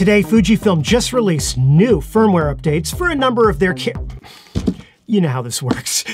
Today, Fujifilm just released new firmware updates for a number of their You know how this works.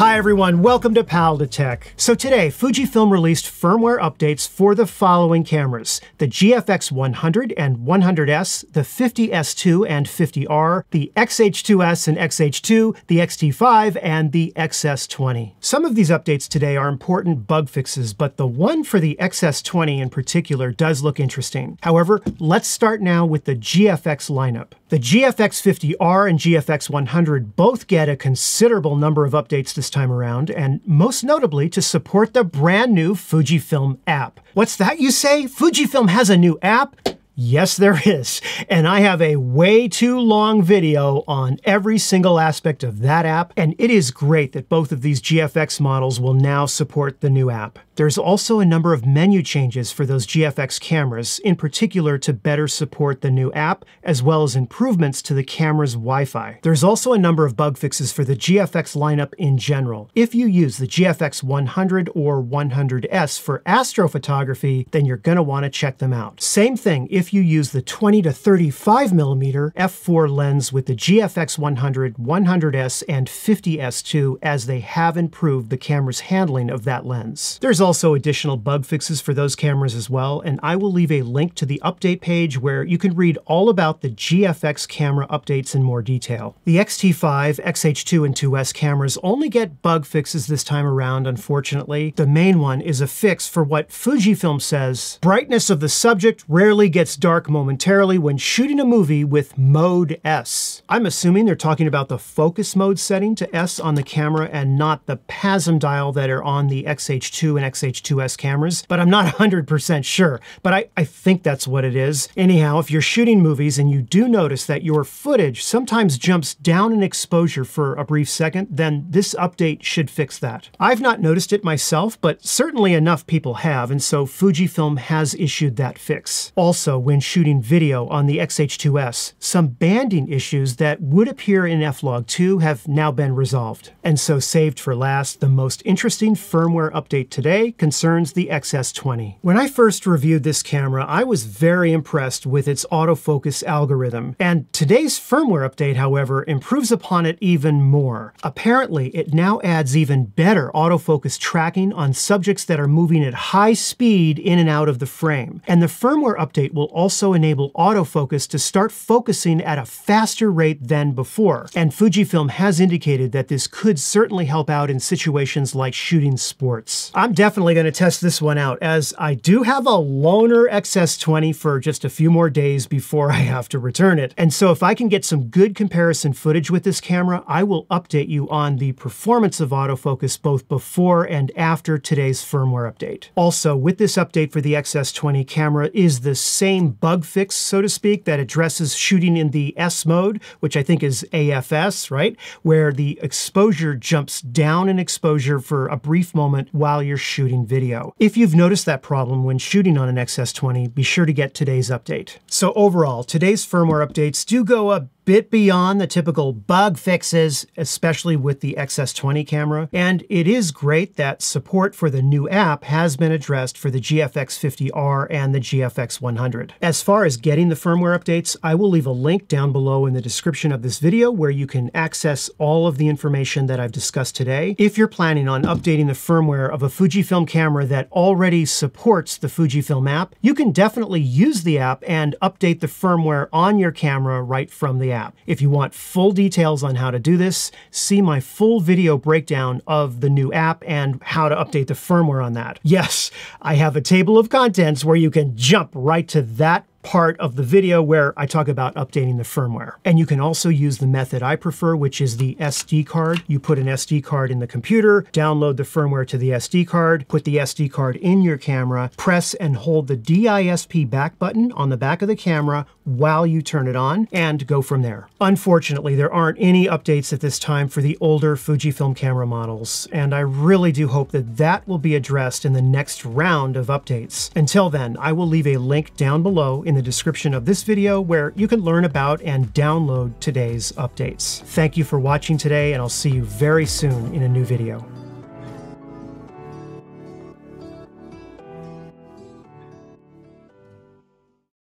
Hi everyone, welcome to Pal2Tech. So today, Fujifilm released firmware updates for the following cameras. The GFX 100 and 100S, the 50S2 and 50R, the XH2S and XH2, the XT5, and the XS20. Some of these updates today are important bug fixes, but the one for the XS20 in particular does look interesting. However, let's start now with the GFX lineup. The GFX 50R and GFX 100 both get a considerable number of updates time around, and most notably to support the brand new Fujifilm app. What's that you say? Fujifilm has a new app? Yes, there is. And I have a way too long video on every single aspect of that app. And it is great that both of these GFX models will now support the new app. There's also a number of menu changes for those GFX cameras, in particular to better support the new app, as well as improvements to the camera's Wi-Fi. There's also a number of bug fixes for the GFX lineup in general. If you use the GFX 100 or 100S for astrophotography, then you're gonna wanna check them out. Same thing if you use the 20 to 35 millimeter f4 lens with the GFX 100, 100S, and 50S2 as they have improved the camera's handling of that lens. There's also also additional bug fixes for those cameras as well, and I will leave a link to the update page where you can read all about the GFX camera updates in more detail. The XT5, XH2, and 2S cameras only get bug fixes this time around, unfortunately. The main one is a fix for what Fujifilm says, brightness of the subject rarely gets dark momentarily when shooting a movie with Mode S. I'm assuming they're talking about the focus mode setting to S on the camera and not the PASM dial that are on the XH2 and XH2S cameras, but I'm not 100% sure. But I, I think that's what it is. Anyhow, if you're shooting movies and you do notice that your footage sometimes jumps down in exposure for a brief second, then this update should fix that. I've not noticed it myself, but certainly enough people have, and so Fujifilm has issued that fix. Also, when shooting video on the XH2S, some banding issues that would appear in F-Log 2 have now been resolved. And so saved for last, the most interesting firmware update today today concerns the XS20. When I first reviewed this camera, I was very impressed with its autofocus algorithm, and today's firmware update, however, improves upon it even more. Apparently, it now adds even better autofocus tracking on subjects that are moving at high speed in and out of the frame. And the firmware update will also enable autofocus to start focusing at a faster rate than before. And Fujifilm has indicated that this could certainly help out in situations like shooting sports. I'm definitely going to test this one out as I do have a loaner XS20 for just a few more days before I have to return it. And so if I can get some good comparison footage with this camera, I will update you on the performance of autofocus both before and after today's firmware update. Also, with this update for the XS20 camera is the same bug fix, so to speak, that addresses shooting in the S mode, which I think is AFS, right? Where the exposure jumps down in exposure for a brief moment while you're shooting shooting video. If you've noticed that problem when shooting on an XS20, be sure to get today's update. So overall, today's firmware updates do go a bit beyond the typical bug fixes, especially with the XS20 camera, and it is great that support for the new app has been addressed for the GFX 50R and the GFX 100. As far as getting the firmware updates, I will leave a link down below in the description of this video where you can access all of the information that I've discussed today. If you're planning on updating the firmware of a Fujifilm camera that already supports the Fujifilm app, you can definitely use the app and update the firmware on your camera right from the app. If you want full details on how to do this, see my full video breakdown of the new app and how to update the firmware on that. Yes, I have a table of contents where you can jump right to that part of the video where I talk about updating the firmware. And you can also use the method I prefer, which is the SD card. You put an SD card in the computer, download the firmware to the SD card, put the SD card in your camera, press and hold the DISP back button on the back of the camera while you turn it on, and go from there. Unfortunately, there aren't any updates at this time for the older Fujifilm camera models, and I really do hope that that will be addressed in the next round of updates. Until then, I will leave a link down below in the description of this video where you can learn about and download today's updates. Thank you for watching today, and I'll see you very soon in a new video.